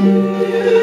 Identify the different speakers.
Speaker 1: Música